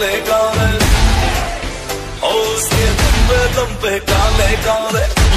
काले गाने और उसके लंबे लंबे काले गाने